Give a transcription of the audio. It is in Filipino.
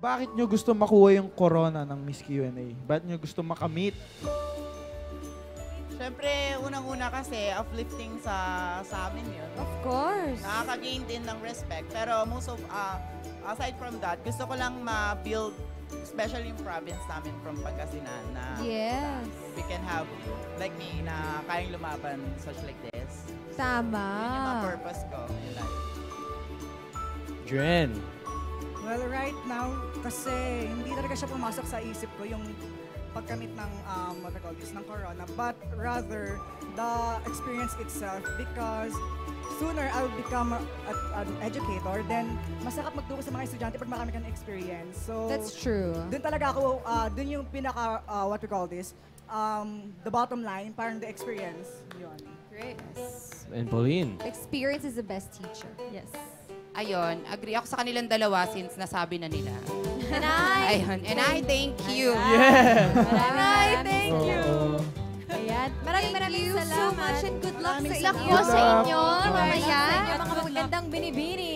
bakit nyo gusto makuha yung corona ng Miss Q&A? Bakit nyo gusto makamit? Siyempre, unang-una kasi, uplifting sa, sa amin yun. Of course. Nakaka-gain din ng respect. Pero most of, uh, aside from that, gusto ko lang ma-build, especially yung province namin from Pangasinan, na Yes. we can have, like me, na kayang lumaban such like this. Tama. Yun yung mga purpose ko in life. Dren. Well, right now, kasi hindi talaga siya pumasok sa isip ko yung pagkamit ng, um, what I call this, ng corona, but rather the experience itself because sooner I'll become a, a- an educator, then masakap magturo sa mga estudyante pag marami kang experience. So, That's true. dun talaga ako, uh, dun yung pinaka, uh, what we call this, um, the bottom line, parang the experience. Yun. Great. And Pauline. Experience is the best teacher. Yes. Ayun, agree ako sa kanilang dalawa since nasabi na nila. And I, Ayun, and I thank you. Yeah! Maraming thank you. Ayan. Maraming maraming you so much and good luck Maraming sa inyo. sa Good luck. inyo, Good luck. mamaya. Mga magandang binibini.